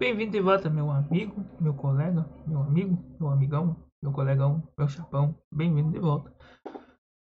Bem-vindo de volta, meu amigo, meu colega, meu amigo, meu amigão, meu colegão, meu chapão. Bem-vindo de volta.